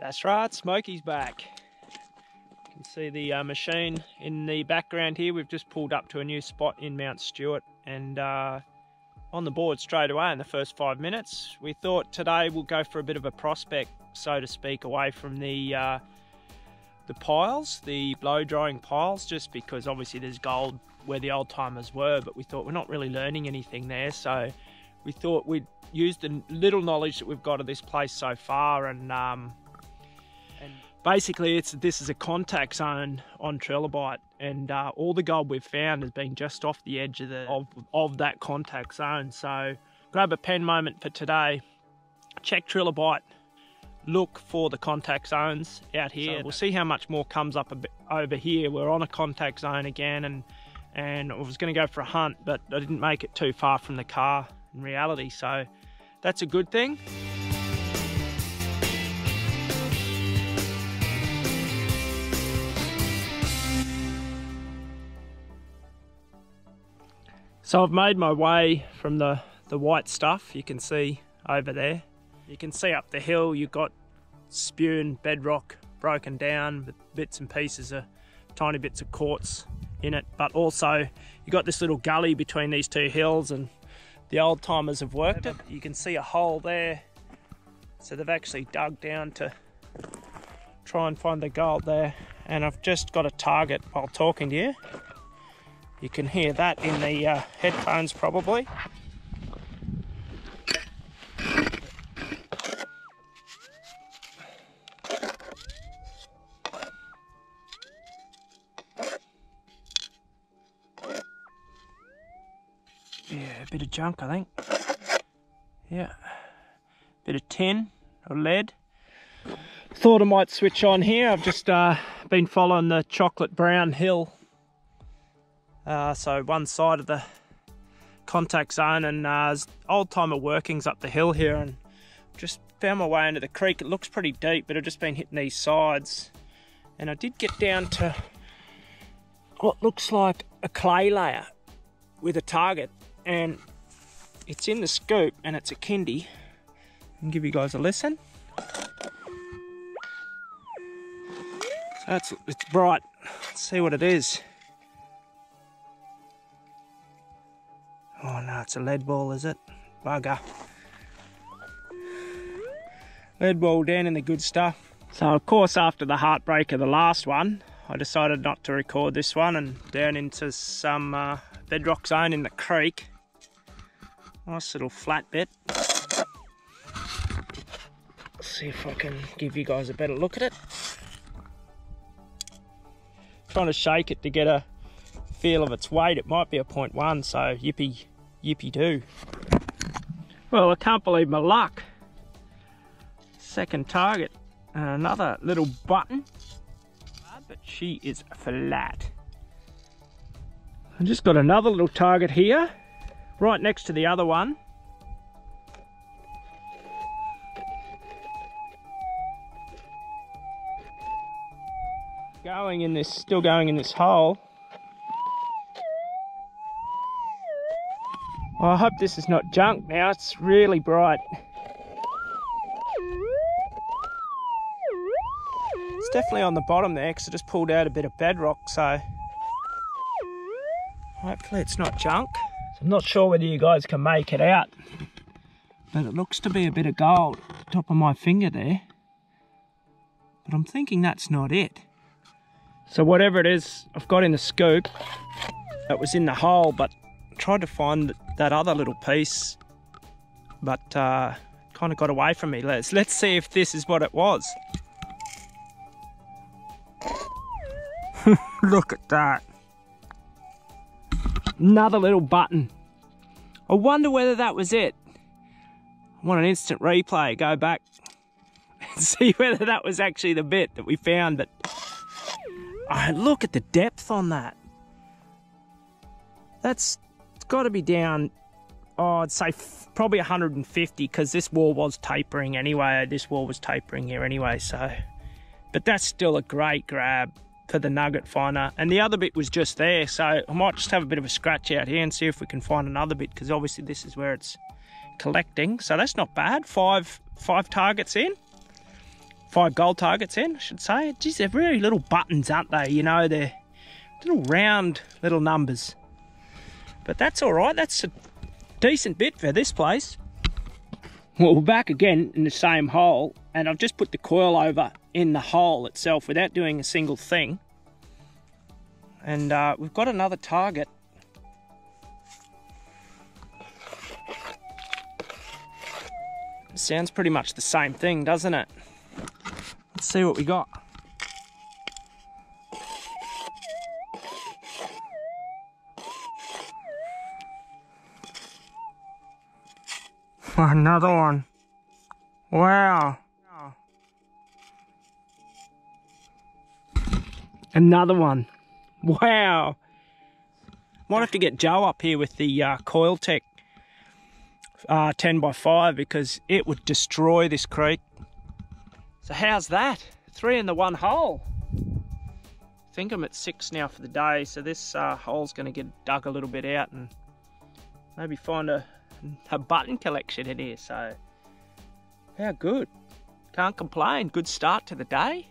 That's right, Smokey's back. You can see the uh, machine in the background here. We've just pulled up to a new spot in Mount Stewart and uh, on the board straight away in the first five minutes. We thought today we'll go for a bit of a prospect, so to speak, away from the uh, the piles, the blow drying piles, just because obviously there's gold where the old timers were, but we thought we're not really learning anything there, so we thought we'd use the little knowledge that we've got of this place so far and um, and basically it's this is a contact zone on trilobite and uh, all the gold we've found has been just off the edge of the of, of that contact zone. So grab a pen moment for today. Check trilobite look for the contact zones out here. So we'll see how much more comes up over here. We're on a contact zone again and and I was going to go for a hunt but I didn't make it too far from the car in reality. So that's a good thing So I've made my way from the, the white stuff you can see over there. You can see up the hill you've got spewn bedrock broken down with bits and pieces of tiny bits of quartz in it. But also you've got this little gully between these two hills and the old timers have worked it. You can see a hole there. So they've actually dug down to try and find the gold there. And I've just got a target while talking to you. You can hear that in the uh, headphones probably. Yeah, a bit of junk I think. Yeah, bit of tin or lead. Thought I might switch on here. I've just uh, been following the chocolate brown hill uh, so one side of the contact zone and uh, old timer workings up the hill here and just found my way into the creek. It looks pretty deep, but I've just been hitting these sides. And I did get down to what looks like a clay layer with a target and it's in the scoop and it's a kindy. I'll give you guys a listen. So it's, it's bright. Let's see what it is. Oh no, it's a lead ball, is it? Bugger. Lead ball down in the good stuff. So of course after the heartbreak of the last one, I decided not to record this one and down into some uh, bedrock zone in the creek. Nice little flat bit. Let's see if I can give you guys a better look at it. Trying to shake it to get a feel of its weight. It might be a 0.1, so yippee yippee do. Well, I can't believe my luck. Second target, another little button, but she is flat. I just got another little target here, right next to the other one. Going in this, still going in this hole. I hope this is not junk now. It's really bright. It's definitely on the bottom there because I just pulled out a bit of bedrock, so hopefully it's not junk. So I'm not sure whether you guys can make it out, but it looks to be a bit of gold at the top of my finger there. But I'm thinking that's not it. So whatever it is I've got in the scoop, that was in the hole, but tried to find that other little piece, but uh, kind of got away from me. Let's let's see if this is what it was. Look at that. Another little button. I wonder whether that was it. I want an instant replay. Go back and see whether that was actually the bit that we found. But oh, look at the depth on that. That's got to be down, oh, I'd say probably 150 because this wall was tapering anyway. This wall was tapering here anyway, so. But that's still a great grab for the nugget finder. And the other bit was just there, so I might just have a bit of a scratch out here and see if we can find another bit because obviously this is where it's collecting. So that's not bad. Five, five targets in. five gold targets in, I should say. Geez, they're very little buttons, aren't they? You know, they're little round little numbers. But that's all right. That's a decent bit for this place. Well, we're back again in the same hole, and I've just put the coil over in the hole itself without doing a single thing. And uh, we've got another target. Sounds pretty much the same thing, doesn't it? Let's see what we got. Another one. Wow. Another one. Wow. Might have to get Jo up here with the uh, Tech uh, 10 by 5 because it would destroy this creek. So how's that? Three in the one hole. I think I'm at six now for the day, so this uh, hole's going to get dug a little bit out and maybe find a, a button collection in here. So how good. Can't complain. Good start to the day.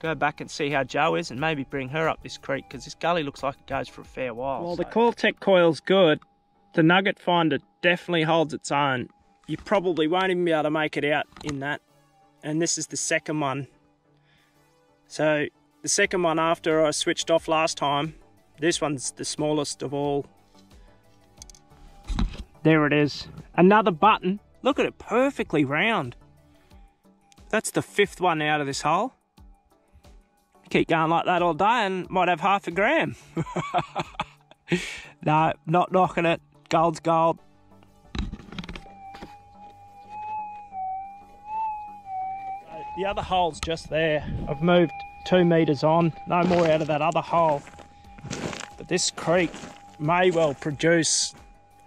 Go back and see how Jo is and maybe bring her up this creek because this gully looks like it goes for a fair while. Well, so. the Coiltek coil's good. The Nugget Finder definitely holds its own. You probably won't even be able to make it out in that. And this is the second one. So the second one after I switched off last time, this one's the smallest of all. There it is. Another button. Look at it, perfectly round. That's the fifth one out of this hole. Keep going like that all day and might have half a gram. no, not knocking it. Gold's gold. The other hole's just there. I've moved two metres on, no more out of that other hole. But this creek may well produce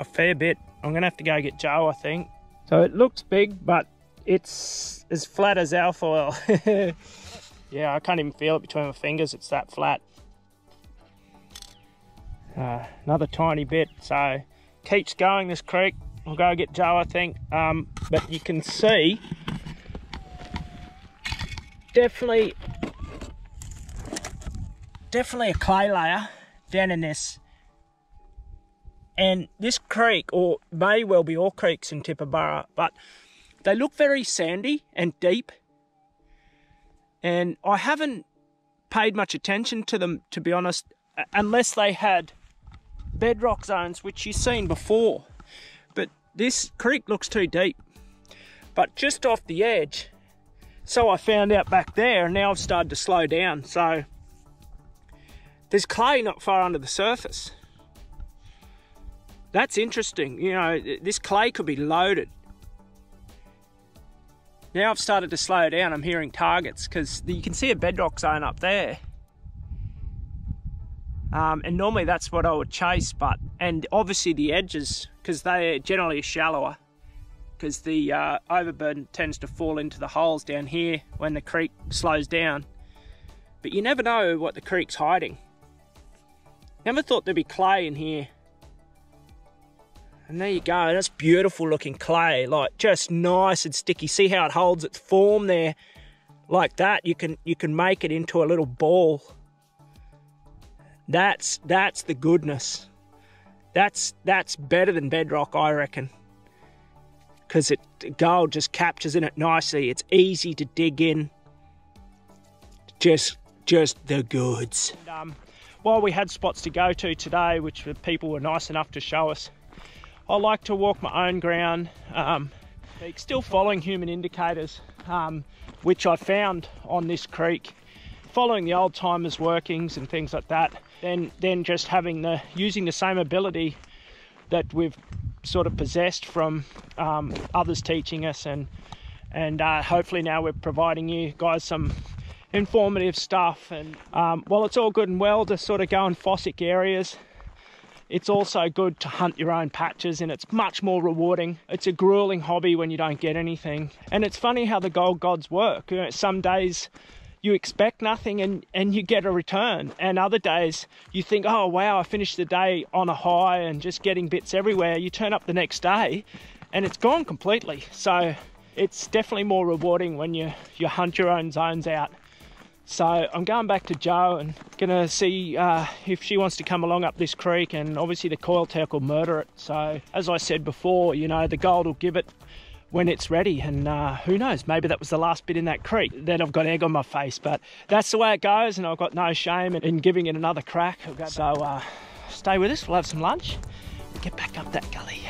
a fair bit. I'm gonna have to go get Jo, I think. So it looks big, but it's as flat as alfoil. yeah, I can't even feel it between my fingers. It's that flat. Uh, another tiny bit, so keeps going this creek. I'll go get Jo, I think. Um, but you can see, definitely, definitely a clay layer down in this. And this creek, or may well be all creeks in Tibooburra, but they look very sandy and deep. And I haven't paid much attention to them, to be honest, unless they had bedrock zones, which you've seen before. But this creek looks too deep. But just off the edge, so I found out back there, and now I've started to slow down. So there's clay not far under the surface. That's interesting. You know, this clay could be loaded. Now I've started to slow down. I'm hearing targets because you can see a bedrock zone up there. Um, and normally that's what I would chase, but, and obviously the edges, because they are generally shallower, because the uh, overburden tends to fall into the holes down here when the creek slows down. But you never know what the creek's hiding. Never thought there'd be clay in here. And there you go, that's beautiful looking clay, like just nice and sticky. See how it holds its form there? Like that, you can you can make it into a little ball. That's that's the goodness. That's that's better than bedrock, I reckon. Because it gold just captures in it nicely. It's easy to dig in. Just just the goods. And, um, while we had spots to go to today, which the people were nice enough to show us, I like to walk my own ground. Um, still following human indicators, um, which I found on this creek, following the old timers workings and things like that then then just having the using the same ability that we've sort of possessed from um, others teaching us and and uh, hopefully now we're providing you guys some informative stuff and um, while it's all good and well to sort of go in fossick areas it's also good to hunt your own patches and it's much more rewarding. It's a grueling hobby when you don't get anything. And it's funny how the gold gods work. You know, some days you expect nothing and, and you get a return. And other days you think, oh, wow, I finished the day on a high and just getting bits everywhere. You turn up the next day and it's gone completely. So it's definitely more rewarding when you you hunt your own zones out. So I'm going back to Jo and gonna see uh, if she wants to come along up this creek and obviously the Coiltek will murder it. So as I said before, you know, the gold will give it when it's ready and uh, who knows, maybe that was the last bit in that creek. Then I've got egg on my face, but that's the way it goes and I've got no shame in giving it another crack. So uh, stay with us, we'll have some lunch, get back up that gully.